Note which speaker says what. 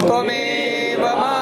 Speaker 1: त्वमेव मा